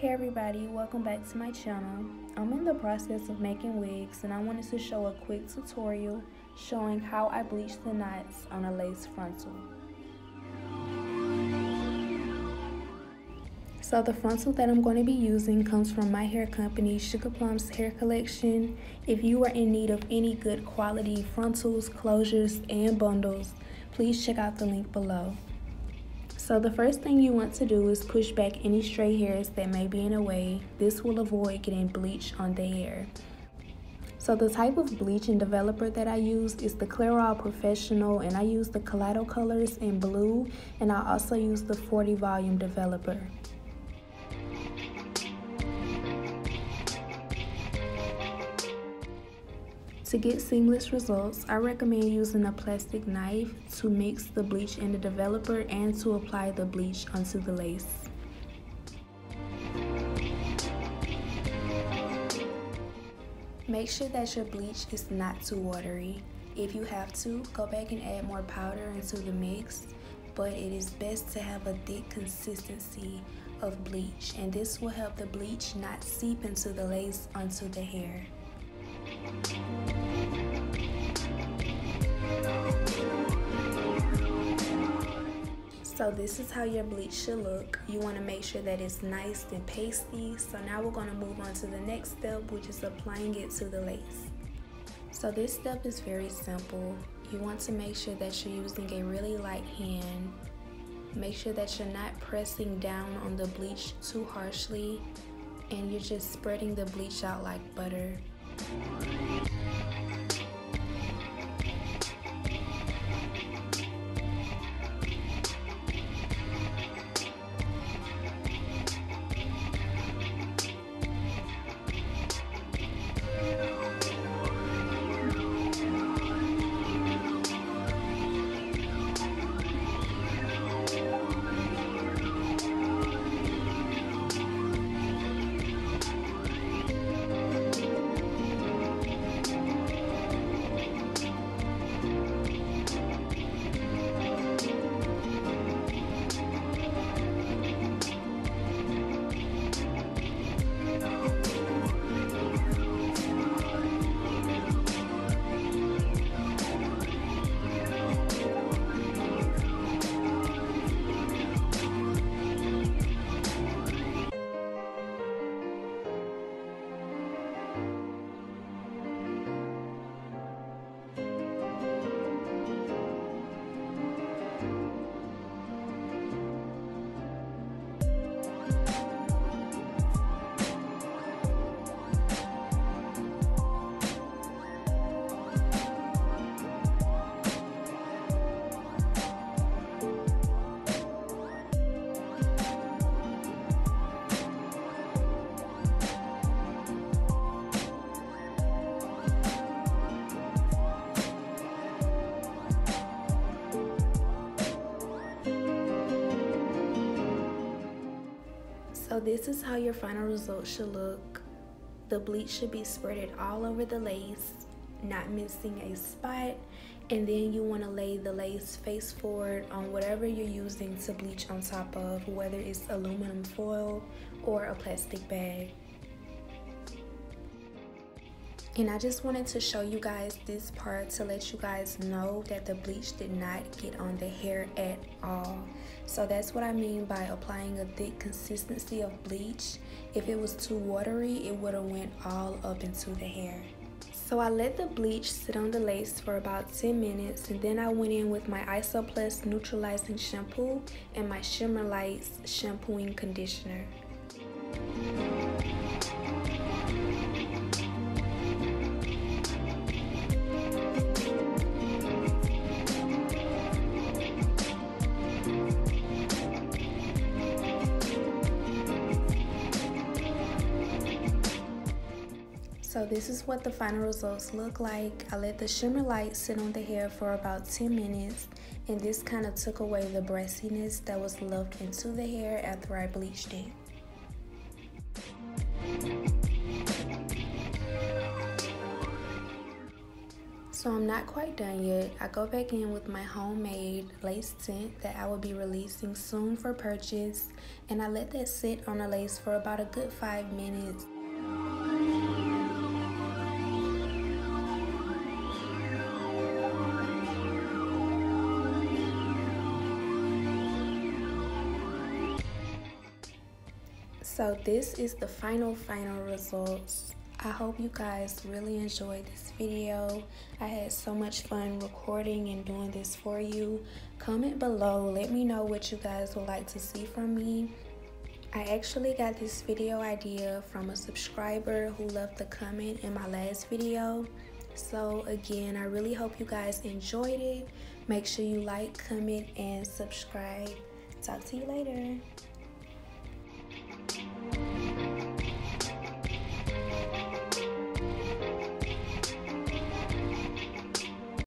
Hey everybody, welcome back to my channel. I'm in the process of making wigs and I wanted to show a quick tutorial showing how I bleach the knots on a lace frontal. So the frontal that I'm going to be using comes from my hair company, Sugaplums Hair Collection. If you are in need of any good quality frontals, closures, and bundles, please check out the link below. So the first thing you want to do is push back any stray hairs that may be in the way. This will avoid getting bleach on the hair. So the type of bleach and developer that I use is the Clairol Professional and I use the Kaleidocolors in blue and I also use the 40 volume developer. To get seamless results, I recommend using a plastic knife to mix the bleach in the developer and to apply the bleach onto the lace. Make sure that your bleach is not too watery. If you have to, go back and add more powder into the mix, but it is best to have a thick consistency of bleach and this will help the bleach not seep into the lace onto the hair. So this is how your bleach should look. You want to make sure that it's nice and pasty. So now we're going to move on to the next step, which is applying it to the lace. So this step is very simple. You want to make sure that you're using a really light hand. Make sure that you're not pressing down on the bleach too harshly and you're just spreading the bleach out like butter. So this is how your final result should look. The bleach should be spreaded all over the lace, not missing a spot. And then you want to lay the lace face forward on whatever you're using to bleach on top of, whether it's aluminum foil or a plastic bag. And I just wanted to show you guys this part to let you guys know that the bleach did not get on the hair at all. So that's what I mean by applying a thick consistency of bleach. If it was too watery, it would have went all up into the hair. So I let the bleach sit on the lace for about 10 minutes and then I went in with my Isoplus neutralizing shampoo and my Shimmer Lights shampooing conditioner. So this is what the final results look like. I let the shimmer light sit on the hair for about 10 minutes and this kind of took away the brassiness that was left into the hair after I bleached it. So I'm not quite done yet. I go back in with my homemade lace tint that I will be releasing soon for purchase. And I let that sit on the lace for about a good five minutes. So this is the final final results. I hope you guys really enjoyed this video. I had so much fun recording and doing this for you. Comment below, let me know what you guys would like to see from me. I actually got this video idea from a subscriber who left a comment in my last video. So again, I really hope you guys enjoyed it. Make sure you like, comment, and subscribe. Talk to you later.